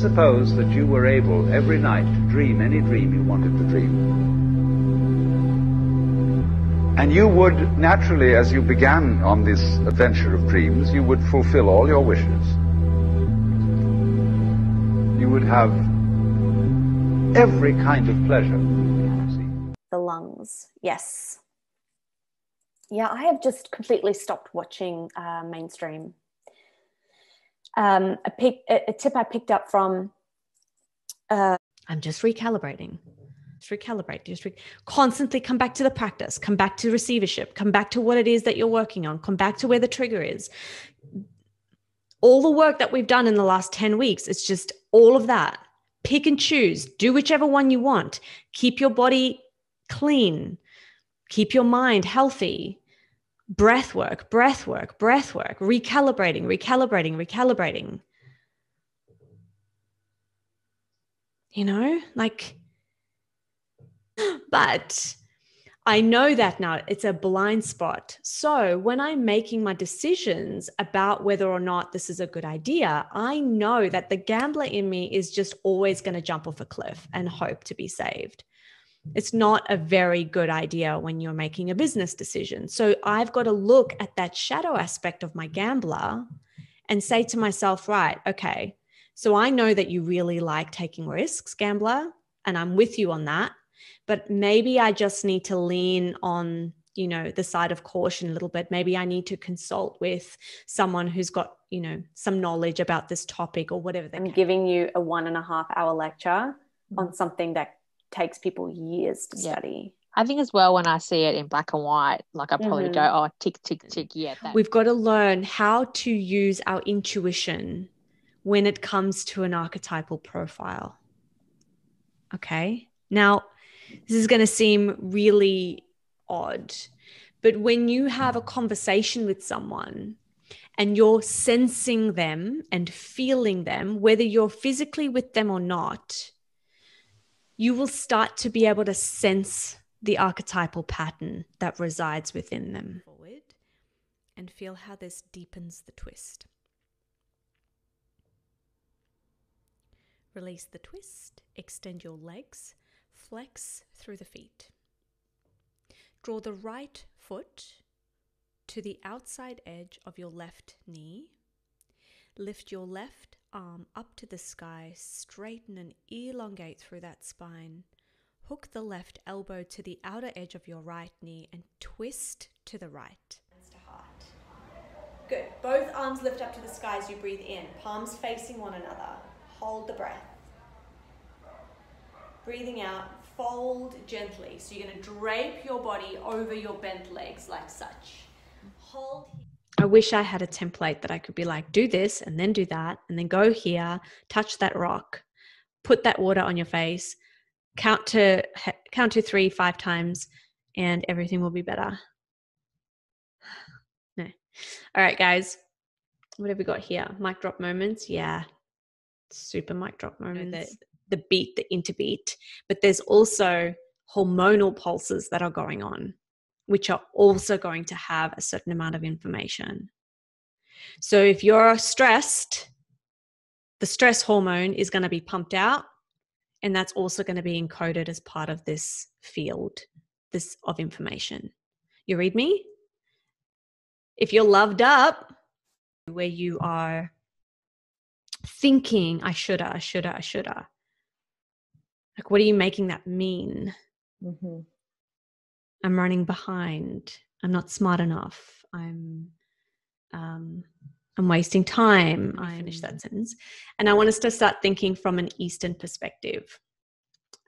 Suppose that you were able every night to dream any dream you wanted to dream. And you would naturally, as you began on this adventure of dreams, you would fulfill all your wishes. You would have every kind of pleasure. The lungs, yes. Yeah, I have just completely stopped watching uh, mainstream um, a, pick, a, tip I picked up from. Uh, I'm just recalibrating. Just recalibrate. Just re- constantly come back to the practice. Come back to receivership. Come back to what it is that you're working on. Come back to where the trigger is. All the work that we've done in the last 10 weeks, it's just all of that. Pick and choose. Do whichever one you want. Keep your body clean. Keep your mind healthy breath work, breath work, breath work, recalibrating, recalibrating, recalibrating. You know, like, but I know that now it's a blind spot. So when I'm making my decisions about whether or not this is a good idea, I know that the gambler in me is just always going to jump off a cliff and hope to be saved it's not a very good idea when you're making a business decision. So I've got to look at that shadow aspect of my gambler and say to myself, right, okay, so I know that you really like taking risks, gambler, and I'm with you on that. But maybe I just need to lean on, you know, the side of caution a little bit. Maybe I need to consult with someone who's got, you know, some knowledge about this topic or whatever. I'm giving you a one and a half hour lecture on something that takes people years to yeah. study. I think as well when I see it in black and white, like I probably mm-hmm. go, oh, tick, tick, tick. Yeah. That. We've got to learn how to use our intuition when it comes to an archetypal profile. Okay. Now, this is going to seem really odd, but when you have a conversation with someone and you're sensing them and feeling them, whether you're physically with them or not, you will start to be able to sense the archetypal pattern that resides within them. Forward and feel how this deepens the twist. Release the twist, extend your legs, flex through the feet. Draw the right foot to the outside edge of your left knee. Lift your left arm up to the sky, straighten and elongate through that spine. Hook the left elbow to the outer edge of your right knee and twist to the right. Good. Both arms lift up to the sky as you breathe in, palms facing one another. Hold the breath. Breathing out, fold gently. So you're going to drape your body over your bent legs like such. Hold. I wish I had a template that I could be like, do this and then do that, and then go here, touch that rock, put that water on your face, count to count to three, five times, and everything will be better. No. All right, guys. What have we got here? Mic drop moments. Yeah. Super mic drop moments. The, the beat, the interbeat. But there's also hormonal pulses that are going on which are also going to have a certain amount of information. So if you're stressed, the stress hormone is going to be pumped out and that's also going to be encoded as part of this field this of information. You read me? If you're loved up where you are thinking I shoulda, I shoulda, I shoulda. Like what are you making that mean? Mm-hmm. I'm running behind. I'm not smart enough. I'm um, I'm wasting time. I finish that sentence, and I want us to start thinking from an Eastern perspective,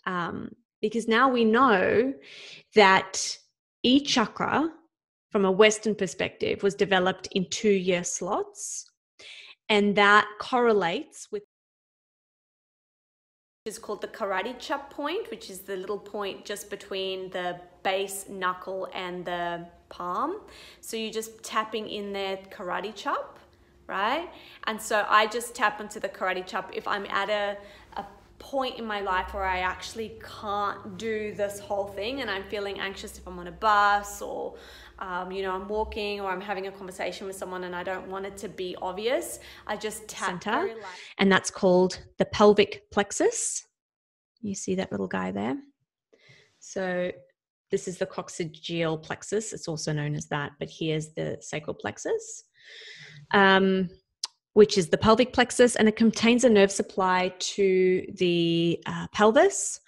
um, because now we know that each chakra, from a Western perspective, was developed in two-year slots, and that correlates with is called the karate chop point, which is the little point just between the base knuckle and the palm. So you're just tapping in there karate chop, right? And so I just tap into the karate chop if I'm at a, a point in my life where I actually can't do this whole thing and I'm feeling anxious if I'm on a bus or um, you know, I'm walking or I'm having a conversation with someone and I don't want it to be obvious, I just tap Center. and that's called the pelvic plexus. You see that little guy there? So this is the coccygeal plexus. It's also known as that, but here's the sacral plexus, um, which is the pelvic plexus, and it contains a nerve supply to the uh, pelvis,